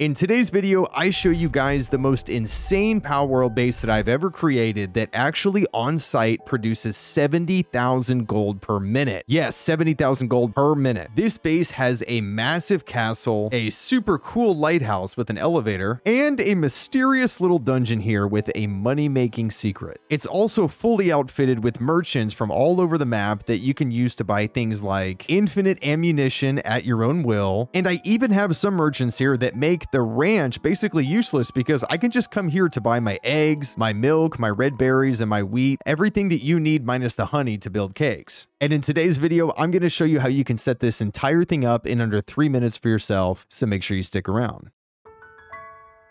In today's video, I show you guys the most insane Palworld base that I've ever created that actually on site produces 70,000 gold per minute. Yes, 70,000 gold per minute. This base has a massive castle, a super cool lighthouse with an elevator, and a mysterious little dungeon here with a money-making secret. It's also fully outfitted with merchants from all over the map that you can use to buy things like infinite ammunition at your own will, and I even have some merchants here that make the ranch basically useless because I can just come here to buy my eggs, my milk, my red berries, and my wheat, everything that you need minus the honey to build cakes. And in today's video, I'm going to show you how you can set this entire thing up in under three minutes for yourself, so make sure you stick around.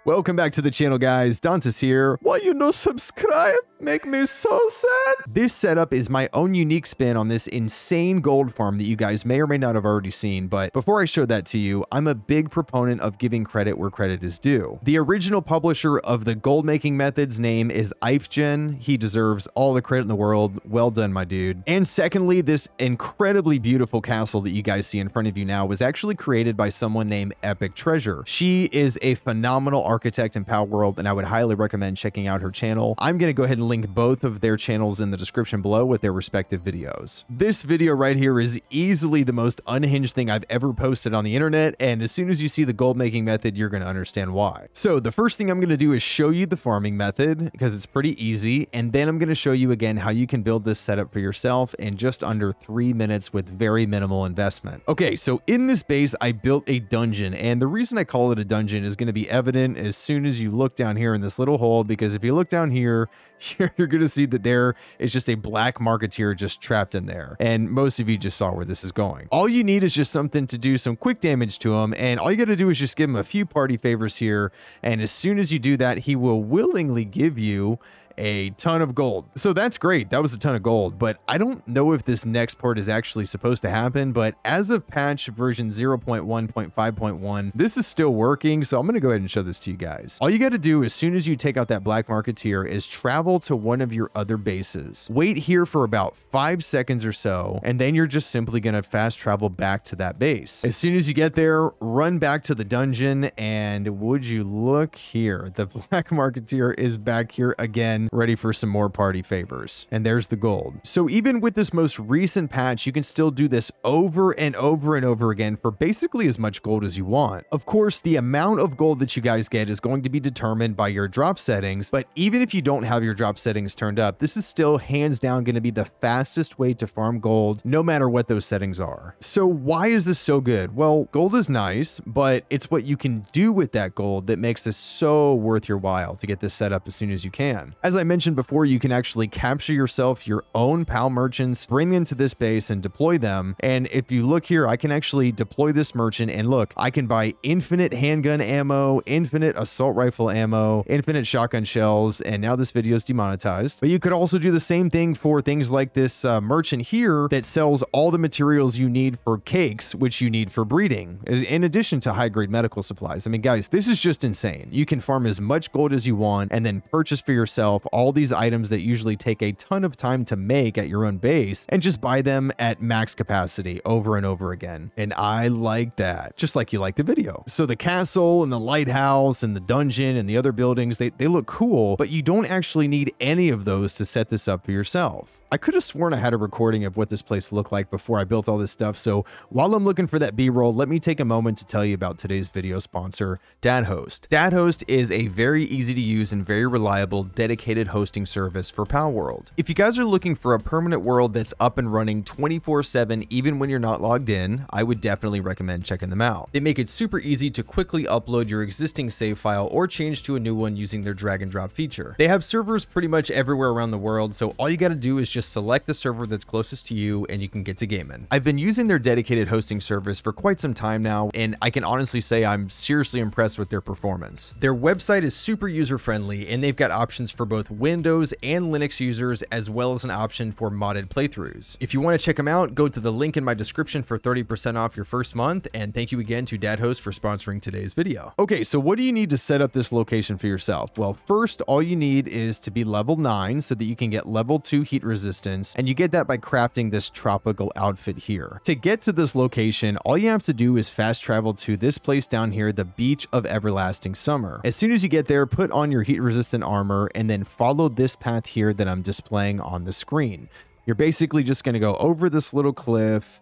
Welcome back to the channel, guys. Dauntus here. Why you no subscribe? Make me so sad. This setup is my own unique spin on this insane gold farm that you guys may or may not have already seen, but before I show that to you, I'm a big proponent of giving credit where credit is due. The original publisher of the gold making method's name is Eifjien. He deserves all the credit in the world. Well done, my dude. And secondly, this incredibly beautiful castle that you guys see in front of you now was actually created by someone named Epic Treasure. She is a phenomenal architect in Palworld, and I would highly recommend checking out her channel. I'm going to go ahead and link both of their channels in the description below with their respective videos. This video right here is easily the most unhinged thing I've ever posted on the internet, and as soon as you see the gold making method, you're going to understand why. So the first thing I'm going to do is show you the farming method because it's pretty easy, and then I'm going to show you again how you can build this setup for yourself in just under three minutes with very minimal investment. Okay, so in this base, I built a dungeon, and the reason I call it a dungeon is going to be evident as soon as you look down here in this little hole, because if you look down here, you're, you're going to see that there is just a black marketeer just trapped in there. And most of you just saw where this is going. All you need is just something to do some quick damage to him. And all you got to do is just give him a few party favors here. And as soon as you do that, he will willingly give you a ton of gold. So that's great. That was a ton of gold, but I don't know if this next part is actually supposed to happen, but as of patch version 0.1.5.1, this is still working. So I'm going to go ahead and show this to you guys. All you got to do as soon as you take out that black marketeer is travel to one of your other bases. Wait here for about five seconds or so, and then you're just simply to fast travel back to that base. As soon as you get there, run back to the dungeon, and would you look here? The black marketeer is back here again, ready for some more party favors. And there's the gold. So even with this most recent patch, you can still do this over and over and over again for basically as much gold as you want. Of course, the amount of gold that you guys get is going to be determined by your drop settings, but even if you don't have your drop settings turned up, this is still hands down going to be the fastest way to farm gold, no matter what those settings are. So why is this so good? Well, gold is nice, but it's what you can do with that gold that makes this so worth your while to get this set up as soon as you can. As I mentioned before, you can actually capture yourself your own PAL merchants, bring them to this base and deploy them. And if you look here, I can actually deploy this merchant and look, I can buy infinite handgun ammo, infinite assault rifle ammo, infinite shotgun shells, and now this video is demonetized. But you could also do the same thing for things like this uh, merchant here that sells all the materials you need for cakes, which you need for breeding, in addition to high grade medical supplies. I mean, guys, this is just insane. You can farm as much gold as you want and then purchase for yourself all these items that usually take a ton of time to make at your own base and just buy them at max capacity over and over again. And I like that, just like you like the video. So the castle and the lighthouse and the dungeon and the other buildings, they, they look cool, but you don't actually need any of those to set this up for yourself. I could have sworn I had a recording of what this place looked like before I built all this stuff. So while I'm looking for that B-roll, let me take a moment to tell you about today's video sponsor, DatHost. DatHost is a very easy to use and very reliable dedicated hosting service for Palworld. If you guys are looking for a permanent world that's up and running 24-7 even when you're not logged in, I would definitely recommend checking them out. They make it super easy to quickly upload your existing save file or change to a new one using their drag and drop feature. They have servers pretty much everywhere around the world, so all you gotta do is just select the server that's closest to you and you can get to gaming. I've been using their dedicated hosting service for quite some time now, and I can honestly say I'm seriously impressed with their performance. Their website is super user friendly and they've got options for both Windows and Linux users, as well as an option for modded playthroughs. If you want to check them out, go to the link in my description for 30% off your first month, and thank you again to DatHost for sponsoring today's video. Okay, so what do you need to set up this location for yourself? Well, first, all you need is to be level 9 so that you can get level 2 heat resistance, and you get that by crafting this tropical outfit here. To get to this location, all you have to do is fast travel to this place down here, the Beach of Everlasting Summer. As soon as you get there, put on your heat resistant armor and then follow this path here that I'm displaying on the screen. You're basically just going to go over this little cliff,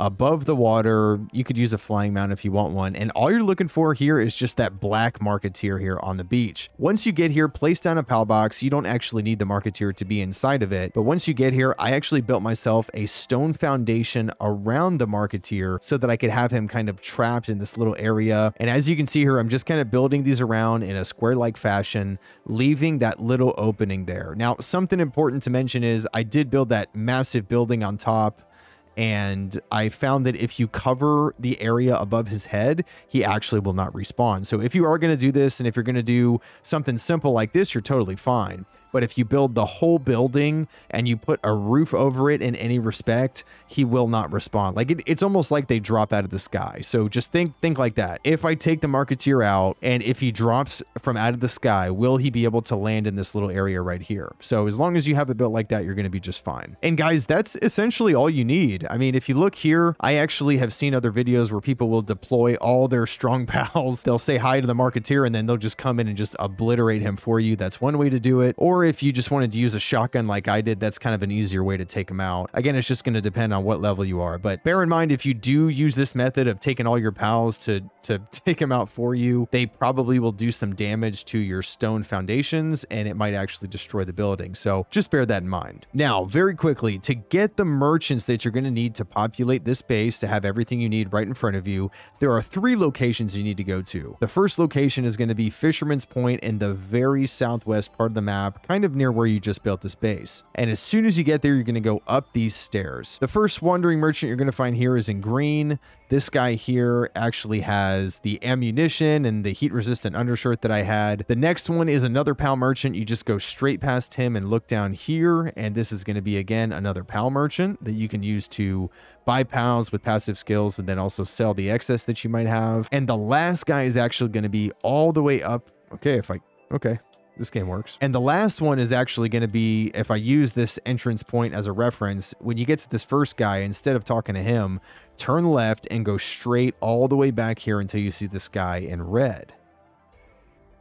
above the water. You could use a flying mount if you want one. And all you're looking for here is just that black marketeer here on the beach. Once you get here, place down a PAL box. You don't actually need the marketeer to be inside of it. But once you get here, I actually built myself a stone foundation around the marketeer so that I could have him kind of trapped in this little area. And as you can see here, I'm just kind of building these around in a square-like fashion, leaving that little opening there. Now, something important to mention is I did build that massive building on top and I found that if you cover the area above his head, he actually will not respawn. So if you are going to do this and if you're going to do something simple like this, you're totally fine. But if you build the whole building and you put a roof over it in any respect, he will not respawn. Like it, it's almost like they drop out of the sky. So just think think like that. If I take the Marketeer out and if he drops from out of the sky, will he be able to land in this little area right here? So as long as you have it built like that, you're going to be just fine. And guys, that's essentially all you need. I mean, if you look here, I actually have seen other videos where people will deploy all their strong pals. They'll say hi to the Marketeer and then they'll just come in and just obliterate him for you. That's one way to do it. Or if you just wanted to use a shotgun like I did, that's kind of an easier way to take them out. Again, it's just going to depend on what level you are. But bear in mind, if you do use this method of taking all your pals to, to take them out for you, they probably will do some damage to your stone foundations and it might actually destroy the building. So just bear that in mind. Now, very quickly, to get the merchants that you're going to need to populate this base to have everything you need right in front of you, there are three locations you need to go to. The first location is going to be Fisherman's Point in the very southwest part of the map, kind of near where you just built this base. And as soon as you get there, you're going to go up these stairs. The first wandering merchant you're going to find here is in green. This guy here actually has the ammunition and the heat resistant undershirt that I had. The next one is another PAL merchant. You just go straight past him and look down here. And this is going to be, again, another PAL merchant that you can use to buy pals with passive skills and then also sell the excess that you might have. And the last guy is actually going to be all the way up. Okay, if I, okay, this game works. And the last one is actually going to be, if I use this entrance point as a reference, when you get to this first guy, instead of talking to him, turn left and go straight all the way back here until you see this guy in red.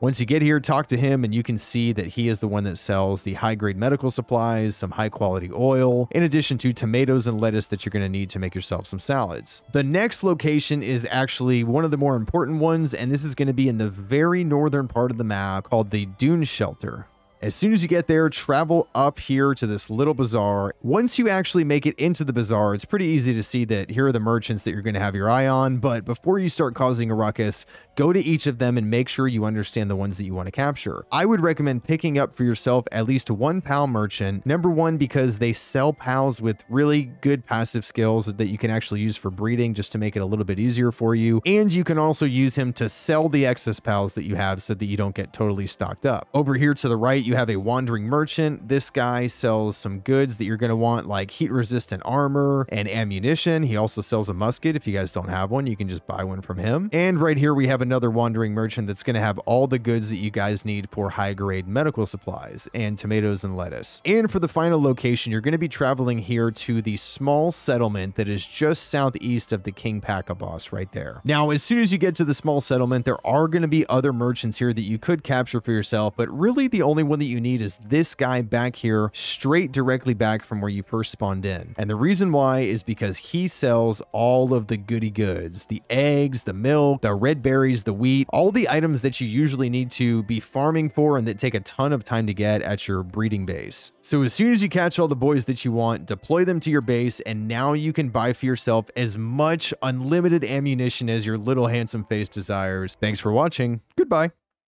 Once you get here, talk to him and you can see that he is the one that sells the high grade medical supplies, some high quality oil, in addition to tomatoes and lettuce that you're going to need to make yourself some salads. The next location is actually one of the more important ones, and this is going to be in the very northern part of the map called the Dune Shelter. As soon as you get there, travel up here to this little bazaar. Once you actually make it into the bazaar, it's pretty easy to see that here are the merchants that you're going to have your eye on. But before you start causing a ruckus, go to each of them and make sure you understand the ones that you want to capture. I would recommend picking up for yourself at least one PAL merchant. Number one, because they sell PALs with really good passive skills that you can actually use for breeding just to make it a little bit easier for you. And you can also use him to sell the excess PALs that you have so that you don't get totally stocked up. Over here to the right, you have a wandering merchant. This guy sells some goods that you're going to want like heat resistant armor and ammunition. He also sells a musket. If you guys don't have one, you can just buy one from him. And right here, we have another wandering merchant that's going to have all the goods that you guys need for high grade medical supplies and tomatoes and lettuce. And for the final location, you're going to be traveling here to the small settlement that is just southeast of the Kingpaca boss right there. Now, as soon as you get to the small settlement, there are going to be other merchants here that you could capture for yourself, but really the only one that you need is this guy back here, straight directly back from where you first spawned in. And the reason why is because he sells all of the goody goods, the eggs, the milk, the red berries, the wheat, all the items that you usually need to be farming for and that take a ton of time to get at your breeding base. So as soon as you catch all the boys that you want, deploy them to your base, and now you can buy for yourself as much unlimited ammunition as your little handsome face desires. Thanks for watching. Goodbye.